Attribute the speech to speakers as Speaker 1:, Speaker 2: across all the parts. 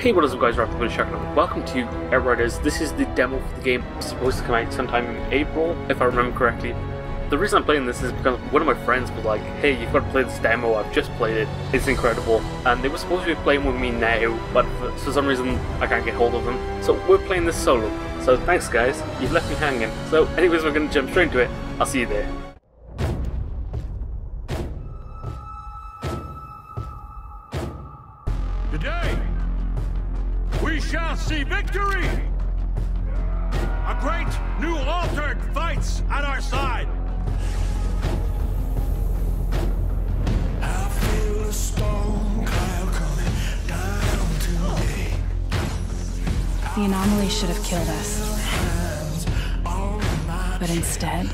Speaker 1: Hey, what is up guys, Rock the Shark Welcome to Outriders. This is the demo for the game. It's supposed to come out sometime in April, if I remember correctly. The reason I'm playing this is because one of my friends was like, hey, you've got to play this demo, I've just played it, it's incredible. And they were supposed to be playing with me now, but for some reason I can't get hold of them. So we're playing this solo. So thanks guys, you've left me hanging. So anyways, we're going to jump straight into it. I'll see you there.
Speaker 2: Should have killed us. But instead,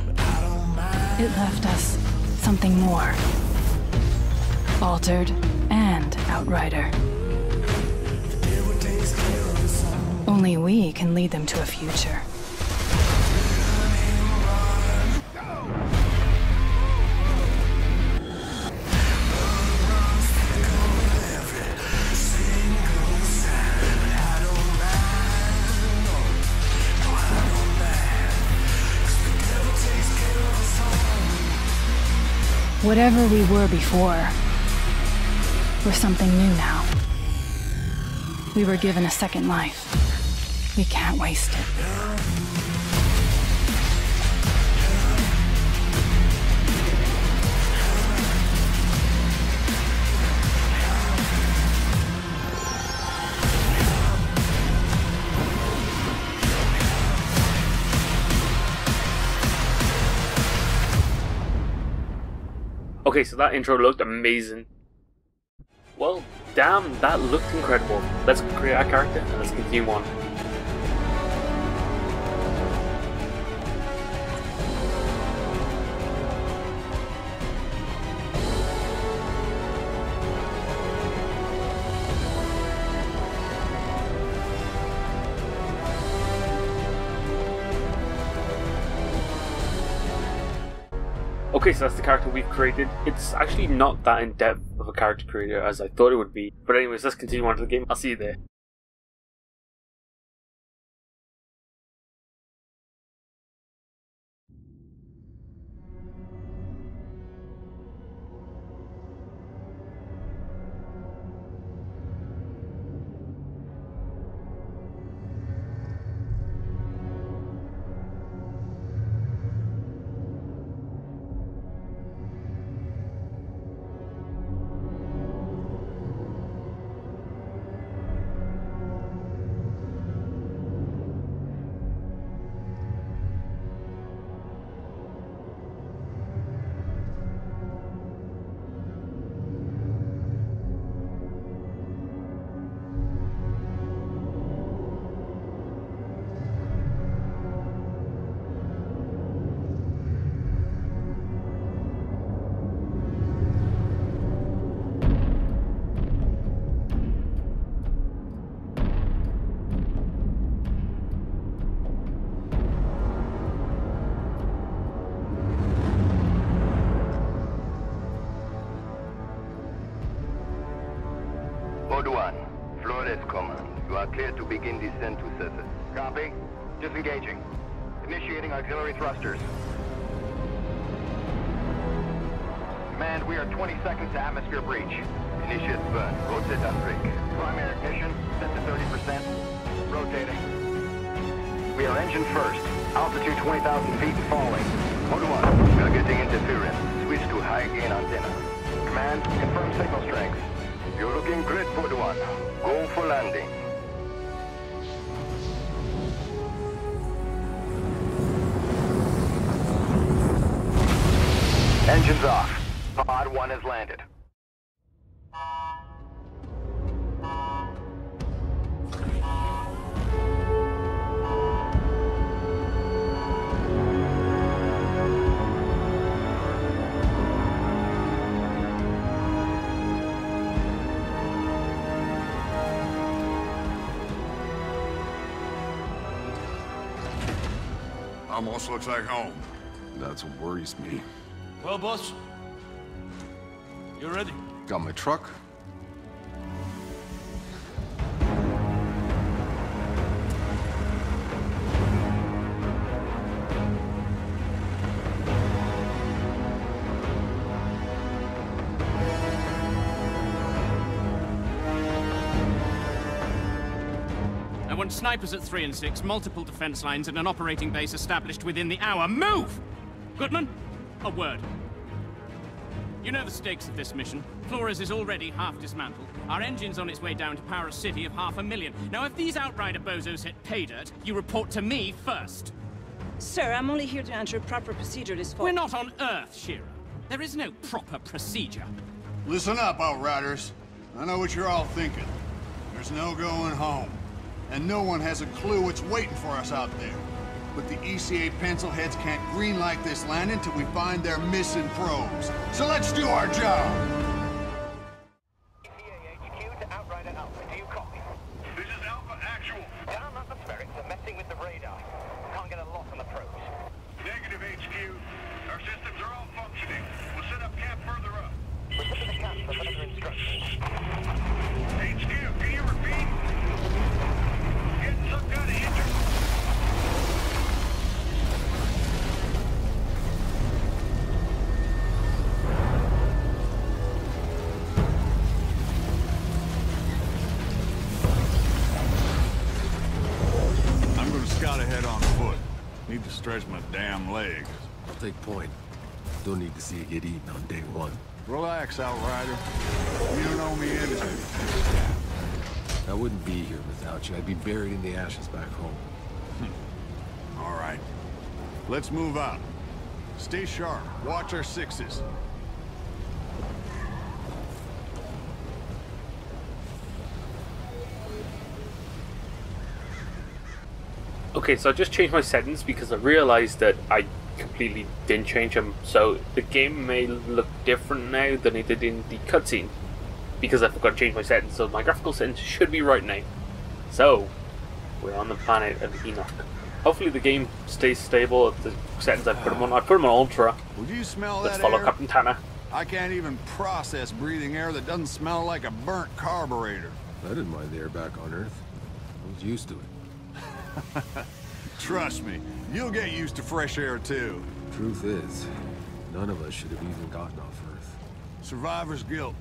Speaker 2: it left us something more. Altered and Outrider. Only we can lead them to a future. Whatever we were before, we're something new now. We were given a second life. We can't waste it.
Speaker 1: Okay, so that intro looked amazing. Well, damn, that looked incredible. Let's create our character and let's continue on. So that's the character we've created. It's actually not that in depth of a character creator as I thought it would be. But anyways, let's continue on to the game. I'll see you there.
Speaker 3: Disengaging. Initiating auxiliary thrusters. Command, we are 20 seconds to atmosphere breach. Initiate burn. Rotate on brake. Primary ignition, set to 30%. Rotating. We are engine first. Altitude 20,000 feet and falling. Mode 1, we are getting interference. Switch to high gain antenna. Command, confirm signal strength. You're looking great, Mode 1. Go for landing. Engines off. Pod 1 has landed.
Speaker 4: Almost looks like home.
Speaker 5: That's what worries me.
Speaker 4: Well, boss, you're ready.
Speaker 5: Got my truck.
Speaker 6: I want snipers at three and six, multiple defense lines, and an operating base established within the hour. Move! Gutman, a word. You know the stakes of this mission. Flores is already half dismantled. Our engine's on its way down to power a city of half a million. Now, if these Outrider bozos hit pay dirt, you report to me first.
Speaker 7: Sir, I'm only here to ensure proper procedure is followed.
Speaker 6: We're not on Earth, Shira. There is no proper procedure.
Speaker 8: Listen up, Outriders. I know what you're all thinking. There's no going home. And no one has a clue what's waiting for us out there. But the ECA pencilheads can't greenlight this land until we find their missing probes. So let's do our job!
Speaker 5: I'll take point. Don't need to see you get eaten on day one.
Speaker 8: Relax, Outrider. You don't owe me anything.
Speaker 5: I wouldn't be here without you. I'd be buried in the ashes back home. Hmm.
Speaker 8: All right. Let's move out. Stay sharp. Watch our sixes.
Speaker 1: Okay, so I just changed my settings because I realized that I completely didn't change them. So the game may look different now than it did in the cutscene because I forgot to change my settings. So my graphical settings should be right now. So we're on the planet of Enoch. Hopefully the game stays stable at the settings I put them on. I put them on ultra.
Speaker 8: Would you smell
Speaker 1: Let's
Speaker 8: that
Speaker 1: follow
Speaker 8: air?
Speaker 1: Captain Tanner.
Speaker 8: I can't even process breathing air that doesn't smell like a burnt carburetor.
Speaker 5: I didn't mind the air back on Earth. I was used to it.
Speaker 8: Trust me, you'll get used to fresh air too.
Speaker 5: Truth is, none of us should have even gotten off Earth.
Speaker 8: Survivor's guilt.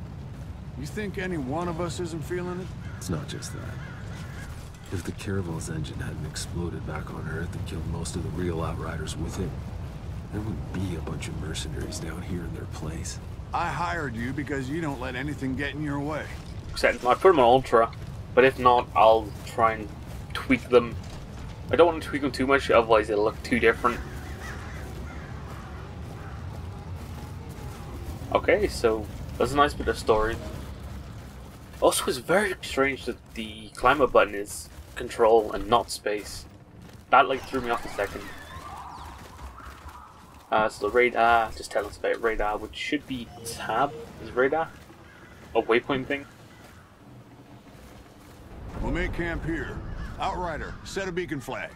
Speaker 8: You think any one of us isn't feeling it?
Speaker 5: It's not just that. If the Caravel's engine hadn't exploded back on Earth and killed most of the real Outriders with it, there wouldn't be a bunch of mercenaries down here in their place.
Speaker 8: I hired you because you don't let anything get in your way.
Speaker 1: Except I put them on ultra, but if not, I'll try and tweak them. I don't want to tweak them too much, otherwise it'll look too different. Okay, so that's a nice bit of story. Also, it's very strange that the climber button is control and not space. That like threw me off a second. Uh, so the radar, just tell us about radar, which should be tab. Is radar a waypoint thing?
Speaker 8: We'll make camp here. Outrider, set a beacon flag.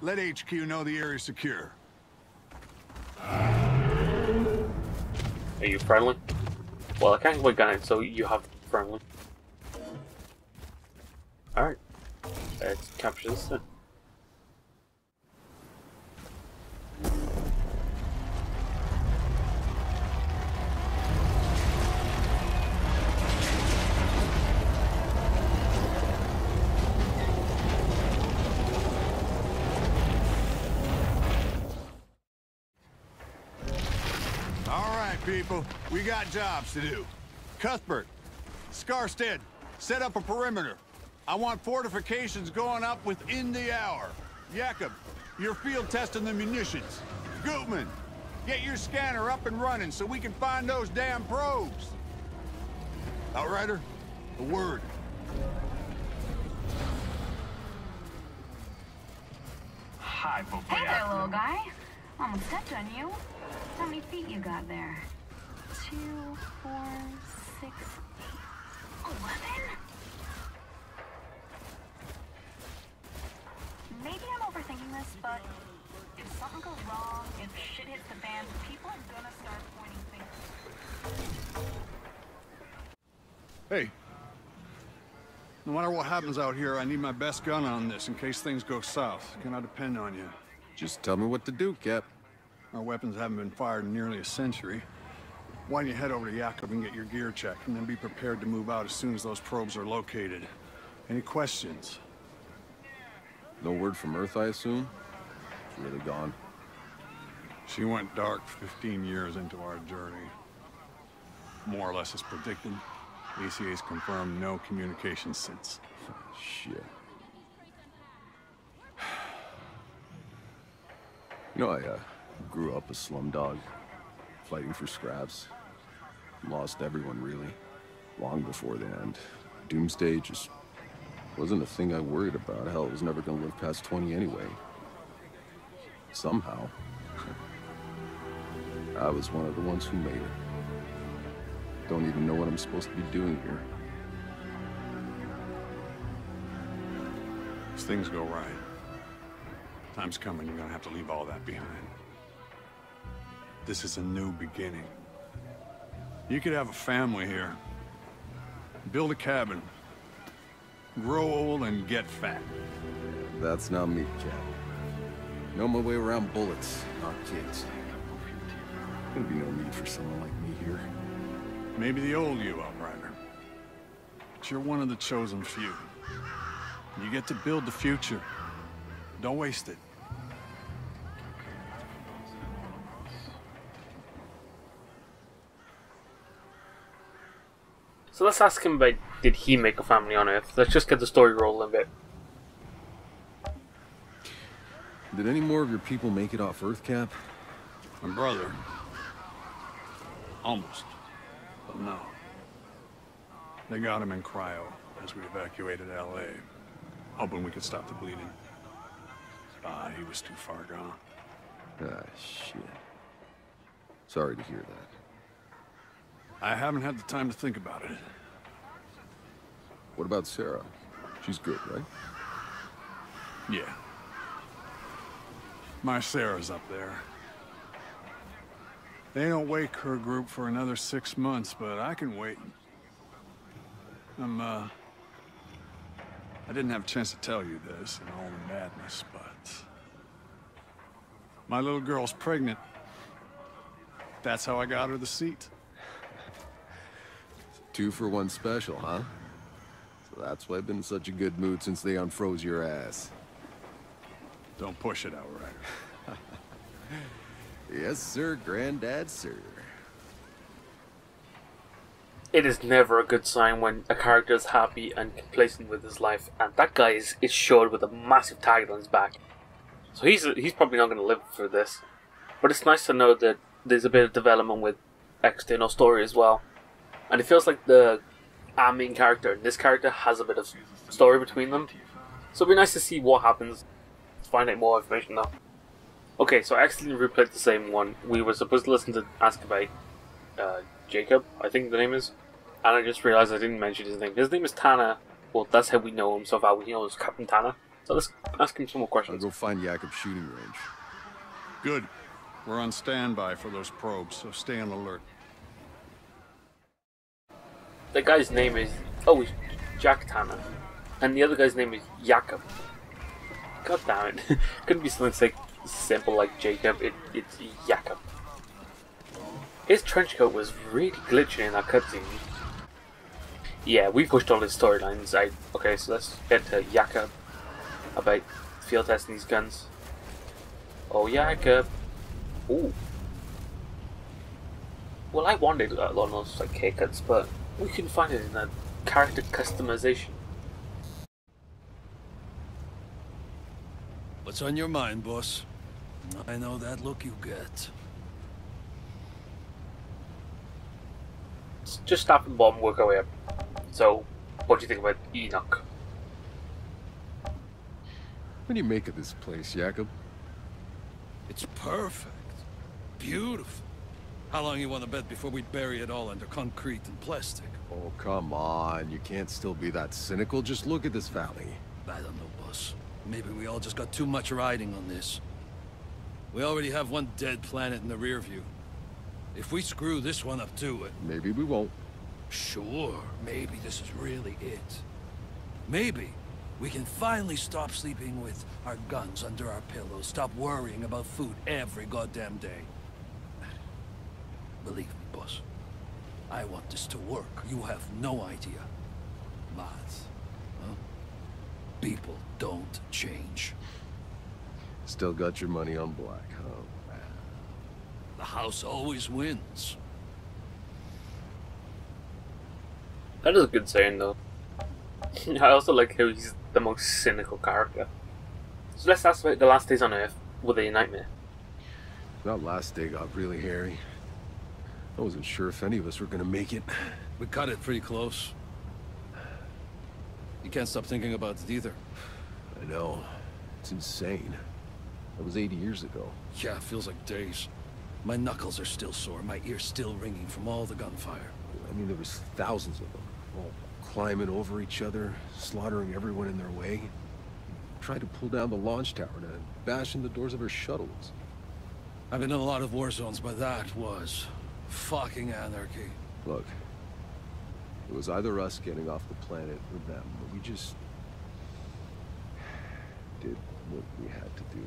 Speaker 8: Let HQ know the area's secure.
Speaker 1: Are you friendly? Well, I can't wait gun so you have friendly. Alright. Let's capture this then.
Speaker 8: We got jobs to do. Cuthbert, Scarstead, set up a perimeter. I want fortifications going up within the hour. Jakub, you're field testing the munitions. Gutman, get your scanner up and running so we can find those damn probes. Outrider, a word.
Speaker 4: Hi,
Speaker 9: Hey there, little guy. Almost stepped on you. How many feet you got there? Two, four, six, eight, eleven? Maybe I'm overthinking this, but if something goes wrong, if shit hits the fan, people are gonna start pointing fingers.
Speaker 8: Hey. No matter what happens out here, I need my best gun on this in case things go south. Can I depend on you?
Speaker 5: Just tell me what to do, Cap.
Speaker 8: Our weapons haven't been fired in nearly a century. Why don't you head over to Jakub and get your gear checked, and then be prepared to move out as soon as those probes are located. Any questions?
Speaker 5: No word from Earth, I assume? It's really gone.
Speaker 8: She went dark 15 years into our journey. More or less as predicted. ECA's confirmed no communication since.
Speaker 5: Shit. You know, I uh, grew up a slumdog, fighting for scraps. Lost everyone, really. Long before the end. Doomsday just wasn't a thing I worried about. Hell, I was never gonna live past 20 anyway. Somehow. I was one of the ones who made it. Don't even know what I'm supposed to be doing here.
Speaker 8: As things go right, time's coming you're gonna have to leave all that behind. This is a new beginning. You could have a family here. Build a cabin. Grow old and get fat.
Speaker 5: That's not me, Jack. Know my way around bullets, not kids. There'll be no need for someone like me here.
Speaker 8: Maybe the old you, Outrider. But you're one of the chosen few. You get to build the future. Don't waste it.
Speaker 1: So let's ask him about did he make a family on Earth? Let's just get the story rolling a bit.
Speaker 5: Did any more of your people make it off Earth, Cap?
Speaker 8: My brother. Almost. But no. They got him in cryo as we evacuated LA, hoping we could stop the bleeding. Ah, he was too far gone.
Speaker 5: Ah, shit. Sorry to hear that.
Speaker 8: I haven't had the time to think about it.
Speaker 5: What about Sarah? She's good, right?
Speaker 8: Yeah. My Sarah's up there. They don't wake her group for another six months, but I can wait. I'm, uh... I didn't have a chance to tell you this in all the madness, but... My little girl's pregnant. That's how I got her the seat.
Speaker 5: Two for one special, huh? So that's why I've been in such a good mood since they unfroze your ass.
Speaker 8: Don't push it, Outrider.
Speaker 5: Yes, sir, Granddad, sir.
Speaker 1: It is never a good sign when a character is happy and complacent with his life, and that guy is, is showed with a massive target on his back. So he's he's probably not going to live for this. But it's nice to know that there's a bit of development with external story as well. And it feels like the our main character and this character has a bit of story between them. So it'd be nice to see what happens. Let's find out more information now. Okay, so I accidentally replayed the same one. We were supposed to listen to ask about uh, Jacob, I think the name is. And I just realized I didn't mention his name. His name is Tanner. Well, that's how we know him so far. We know him as Captain Tanner. So let's ask him some more questions.
Speaker 5: I'll go find Jakub's shooting range.
Speaker 8: Good. We're on standby for those probes, so stay on alert.
Speaker 1: The guy's name is oh, Jack Tanner, and the other guy's name is Jakub. God damn it! Couldn't be something like simple like Jacob. It, it's Jakub. His trench coat was really glitchy in that cutscene. Yeah, we pushed all his storylines out. Okay, so let's get to Jakub about field testing these guns. Oh, Jakub. Ooh. Well, I wanted a lot of those like K-cuts, but we can find it in the character customization.
Speaker 10: What's on your mind, boss? I know that look you get.
Speaker 1: Let's just stop at the bottom and work our way up. So, what do you think about Enoch?
Speaker 5: What do you make of this place, Jakub?
Speaker 10: It's perfect. Beautiful. How long you want to bet before we bury it all under concrete and plastic?
Speaker 5: Oh, come on. You can't still be that cynical. Just look at this valley.
Speaker 10: I don't know, boss. Maybe we all just got too much riding on this. We already have one dead planet in the rear view. If we screw this one up too, it...
Speaker 5: Maybe we won't.
Speaker 10: Sure, maybe this is really it. Maybe we can finally stop sleeping with our guns under our pillows, stop worrying about food every goddamn day. Believe me, boss. I want this to work. You have no idea. But, huh? People don't change.
Speaker 5: Still got your money on black, huh?
Speaker 10: The house always wins.
Speaker 1: That is a good saying, though. I also like how he's the most cynical character. So let's ask about the last days on Earth. Were they a nightmare?
Speaker 5: That last day got really hairy. I wasn't sure if any of us were gonna make it.
Speaker 10: We cut it pretty close. You can't stop thinking about it either.
Speaker 5: I know. It's insane. That was 80 years ago.
Speaker 10: Yeah, it feels like days. My knuckles are still sore, my ears still ringing from all the gunfire.
Speaker 5: I mean, there was thousands of them, all climbing over each other, slaughtering everyone in their way. Tried to pull down the launch tower and bash in the doors of our shuttles.
Speaker 10: I've been in a lot of war zones, but that was fucking anarchy.
Speaker 5: Look, it was either us getting off the planet or them, but we just did what we had to do.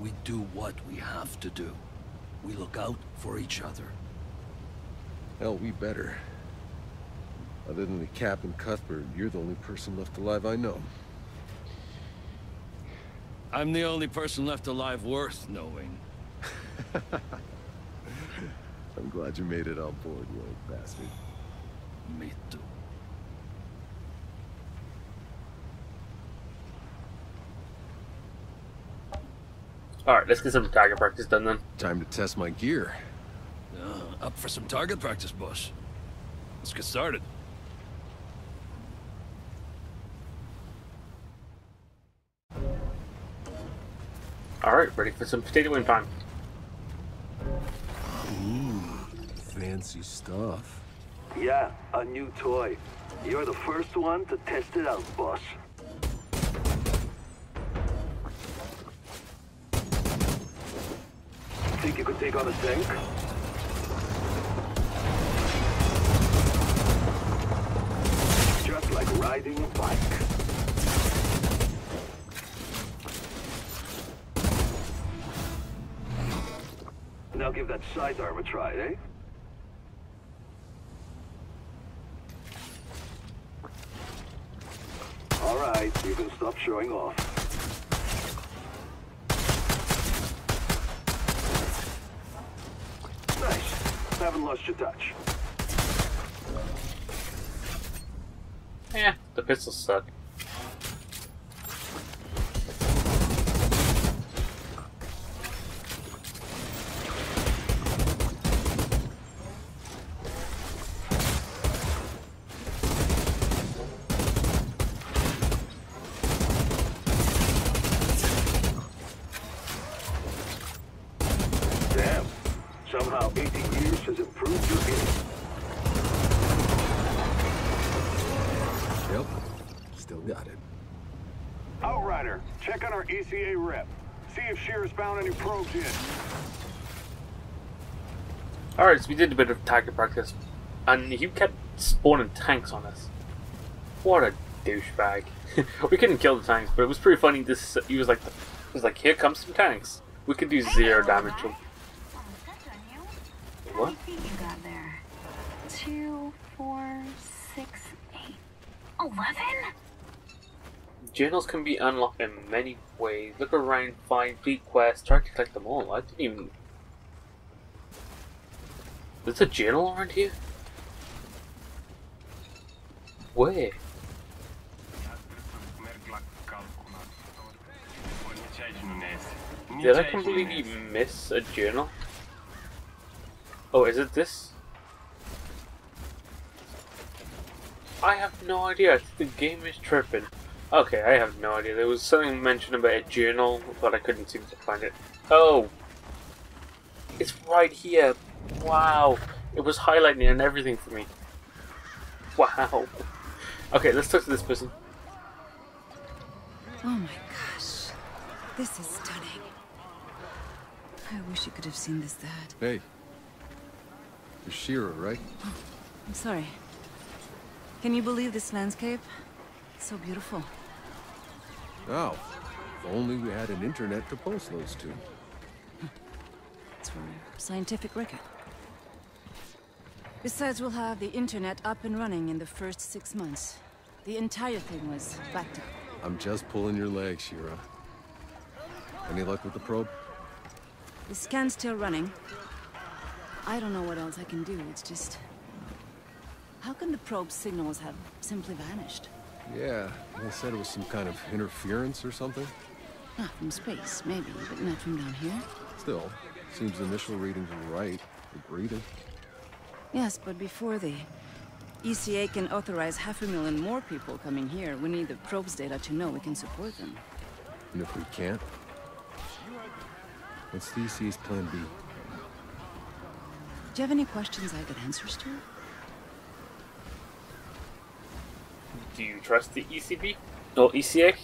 Speaker 10: We do what we have to do. We look out for each other.
Speaker 5: Hell, we better. Other than the Captain Cuthbert, you're the only person left alive I know.
Speaker 10: I'm the only person left alive worth knowing.
Speaker 5: I'm glad you made it on board, you old bastard.
Speaker 10: Me too.
Speaker 1: Alright, let's get some target practice done then.
Speaker 5: Time to test my gear.
Speaker 10: Uh, up for some target practice, boss. Let's get started.
Speaker 1: Alright, ready for some potato win time.
Speaker 5: Fancy stuff.
Speaker 11: Yeah, a new toy. You're the first one to test it out, boss. Think you could take on a tank? Just like riding a bike. Now give that sidearm a try, eh? All right, you can stop showing off. Nice. Haven't lost your touch.
Speaker 1: Yeah, the pistols suck.
Speaker 11: Damn. Somehow 80 years has improved your game.
Speaker 5: Yep, still got it.
Speaker 8: Outrider, check on our ECA rep. See if Shira's found any probes yet.
Speaker 1: Alright, so we did a bit of target practice. And he kept spawning tanks on us. What a douchebag. we couldn't kill the tanks, but it was pretty funny. This he was like, he was like, here comes some tanks. We could do zero damage to them. What?
Speaker 9: How many feet you got there? Two, four, six, eight, eleven?
Speaker 1: Journals can be unlocked in many ways. Look around, find fleet quests, try to collect them all. I didn't even. There's a journal around here? Where? Did I completely miss a journal? Oh, is it this? I have no idea. The game is tripping. Okay, I have no idea. There was something mentioned about a journal, but I couldn't seem to find it. Oh! It's right here. Wow. It was highlighting and everything for me. Wow. Okay, let's talk to this person.
Speaker 12: Oh my gosh. This is stunning. I wish you could have seen this, Dad.
Speaker 5: Hey, you're Shira, right?
Speaker 12: I'm sorry. Can you believe this landscape? It's so beautiful.
Speaker 5: Oh, if only we had an internet to post those to.
Speaker 12: It's for a scientific record. Besides, we'll have the internet up and running in the first six months. The entire thing was backed up.
Speaker 5: I'm just pulling your leg, Shira. Any luck with the probe?
Speaker 12: The scan's still running. I don't know what else I can do, it's just... How can the probe signals have simply vanished?
Speaker 5: Yeah, they said it was some kind of interference or something.
Speaker 12: Not from space, maybe, but not from down here.
Speaker 5: Still, seems the initial readings were right. We're breathing.
Speaker 12: Yes, but before the ECA can authorize half a million more people coming here, we need the probe's data to know we can support them.
Speaker 5: And if we can't? What's the ECA's plan B?
Speaker 12: Do you have any questions I get answers to?
Speaker 1: Do you trust the ECB? Or ECA?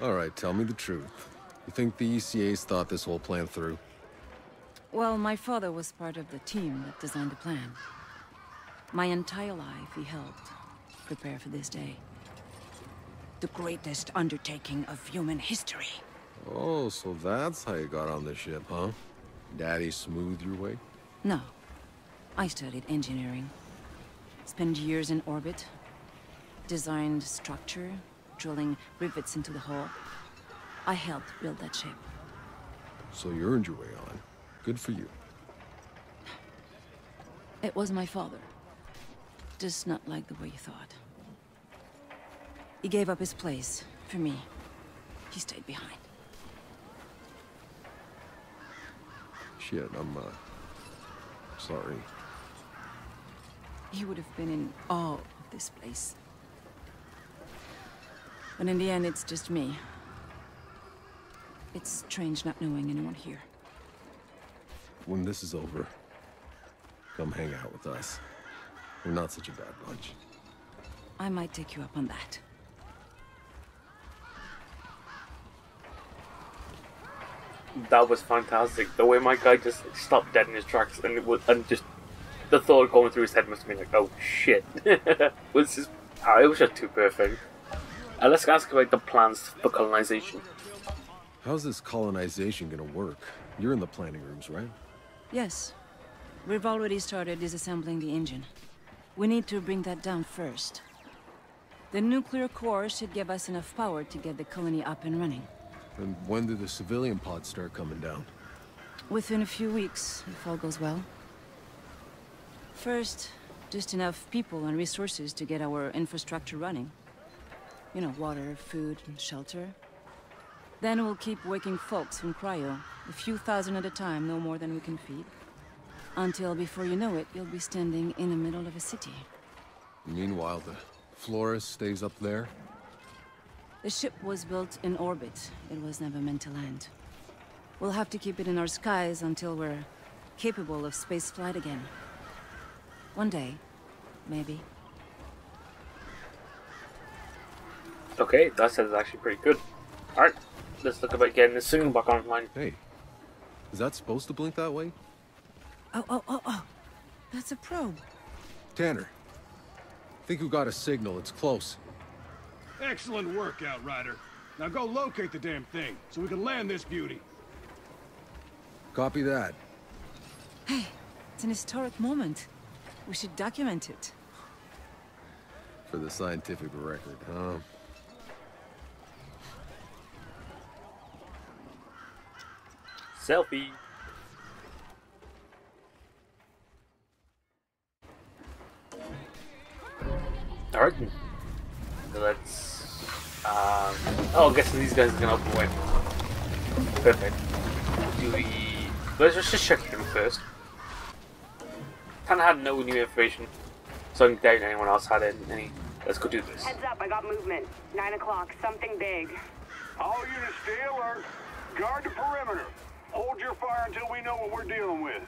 Speaker 5: Alright, tell me the truth. You think the ECA's thought this whole plan through?
Speaker 12: Well, my father was part of the team that designed the plan. My entire life, he helped prepare for this day. The greatest undertaking of human history.
Speaker 5: Oh, so that's how you got on the ship, huh? Daddy smoothed your way?
Speaker 12: No. I studied engineering. Spent years in orbit. Designed structure, drilling rivets into the hull. I helped build that ship.
Speaker 5: So you earned your way on. Good for you.
Speaker 12: It was my father. Just not like the way you thought. He gave up his place, for me. He stayed behind.
Speaker 5: Shit, I'm, uh... Sorry.
Speaker 12: He would have been in awe of this place. But in the end, it's just me. It's strange not knowing anyone here.
Speaker 5: When this is over, come hang out with us. We're not such a bad bunch.
Speaker 12: I might take you up on that.
Speaker 1: That was fantastic. The way my guy just stopped dead in his tracks and it was, and just the thought going through his head must have been like, oh shit. was just, oh, it was just too perfect. Uh, let's ask about the plans for colonization.
Speaker 5: How's this colonization gonna work? You're in the planning rooms, right?
Speaker 12: Yes. We've already started disassembling the engine. We need to bring that down first. The nuclear core should give us enough power to get the colony up and running.
Speaker 5: And when do the civilian pods start coming down?
Speaker 12: Within a few weeks, if all goes well. First, just enough people and resources to get our infrastructure running. You know, water, food, and shelter. Then we'll keep waking folks from cryo, a few thousand at a time, no more than we can feed. Until before you know it, you'll be standing in the middle of a city.
Speaker 5: Meanwhile, the Flores stays up there?
Speaker 12: The ship was built in orbit. It was never meant to land. We'll have to keep it in our skies until we're capable of space flight again. One day, maybe.
Speaker 1: Okay, that sounds actually pretty good. Alright, let's look about getting the signal back online.
Speaker 5: Hey, is that supposed to blink that way?
Speaker 12: Oh, oh, oh, oh. That's a probe.
Speaker 5: Tanner. Think we got a signal. It's close.
Speaker 13: Excellent work, Outrider. Now go locate the damn thing, so we can land this beauty.
Speaker 5: Copy that.
Speaker 12: Hey, it's an historic moment. We should document it.
Speaker 5: For the scientific record, huh?
Speaker 1: Selfie. Alright. So let's. Um, oh, I guess these guys are gonna open the way. Perfect. Do we. Let's just, just check them first. Kinda had no new information, so I doubt anyone else had any. Let's go do this.
Speaker 14: Heads up, I got movement. Nine o'clock, something big.
Speaker 8: All units stay alert. Guard the perimeter. Hold your fire until we know what we're dealing with.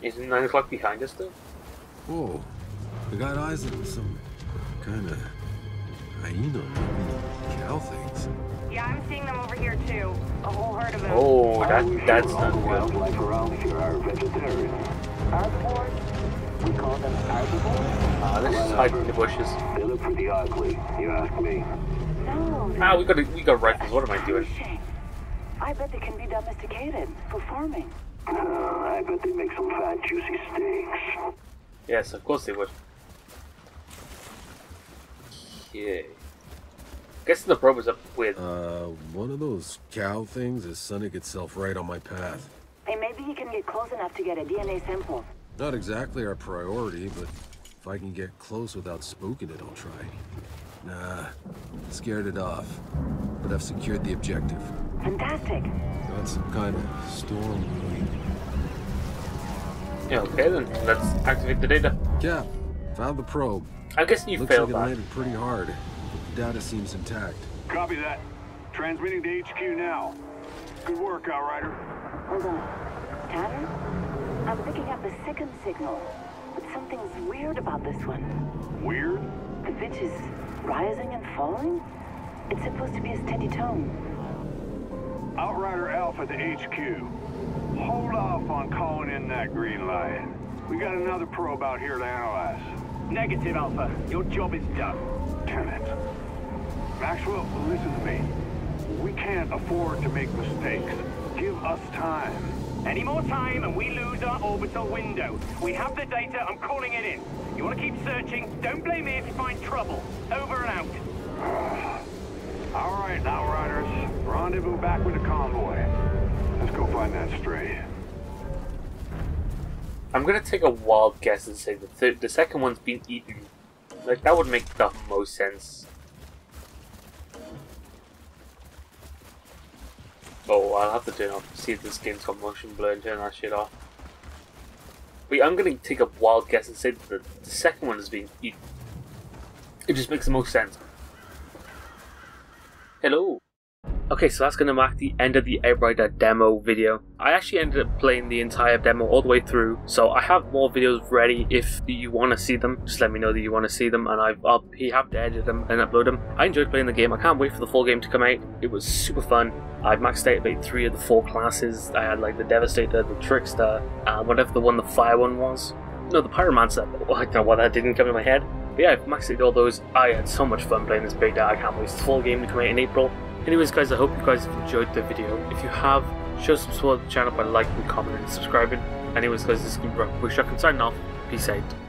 Speaker 1: Isn't 9 o'clock behind us though?
Speaker 5: Oh, We got eyes on some kind of hyena, maybe cow things.
Speaker 14: Yeah, I'm seeing them over here too. A whole herd of them.
Speaker 1: Oh, that that's not good.
Speaker 11: Wildlife around here are vegetarians. Herbivores? We call them herbivores?
Speaker 1: Ah, this is hiding in the bushes.
Speaker 11: They look pretty ugly, you ask me.
Speaker 14: No.
Speaker 1: Ah, we got we got rifles. What am I doing?
Speaker 14: I bet they can be domesticated for farming.
Speaker 11: Uh, I bet they make some fat, juicy steaks.
Speaker 1: Yes, of course they would. Okay. Guess the probe is up with.
Speaker 5: Uh, one of those cow things is sunning itself right on my path.
Speaker 12: Hey, maybe you can get close enough to get a DNA sample.
Speaker 5: Not exactly our priority, but if I can get close without spooking it, I'll try. Nah, scared it off. But I've secured the objective.
Speaker 12: Fantastic.
Speaker 5: Got some kind of storm brewing.
Speaker 1: Yeah, okay then. Let's activate the data.
Speaker 5: Cap, found the probe.
Speaker 1: I'm guessing you
Speaker 5: Looks
Speaker 1: failed
Speaker 5: like it
Speaker 1: that.
Speaker 5: landed pretty hard. but the Data seems intact.
Speaker 8: Copy that. Transmitting to HQ now. Good work, Outrider.
Speaker 12: Hold on. Tanner? I'm picking up a second signal. But something's weird about this one.
Speaker 8: Weird?
Speaker 12: The pitch is rising and falling? It's supposed to be a steady tone.
Speaker 8: Outrider Alpha to HQ. Hold off on calling in that green light. We got another probe out here to analyze.
Speaker 6: Negative, Alpha. Your job is done.
Speaker 8: Damn it. Maxwell, listen to me. We can't afford to make mistakes. Give us time.
Speaker 6: Any more time and we lose our orbital window. We have the data, I'm calling it in. You want to keep searching? Don't blame me if you find trouble. Over and out.
Speaker 8: All right, Outriders. Rendezvous back with the convoy. Let's go find that stray.
Speaker 1: I'm gonna take a wild guess and say the th- the second one's been eaten. Like that would make the most sense. Oh, I'll have to turn off. See if this game's got motion blur and turn that shit off. Wait, I'm gonna take a wild guess and say that the, the second one is being eaten. It just makes the most sense. Hello. Okay, so that's going to mark the end of the Outrider demo video. I actually ended up playing the entire demo all the way through, so I have more videos ready if you want to see them. Just let me know that you want to see them, and I've, I'll be happy to edit them and upload them. I enjoyed playing the game. I can't wait for the full game to come out. It was super fun. I maxed out about three of the four classes. I had like the Devastator, the Trickster, uh, whatever the one, the Fire one was. No, the Pyromancer. I don't know why that didn't come to my head. But yeah, I've maxed out all those. I had so much fun playing this beta. I can't wait for the full game to come out in April. Anyways guys, I hope you guys have enjoyed the video. If you have, show some support to the channel by liking, commenting, and subscribing. Anyways guys, this is Bushak and signing off. Peace out.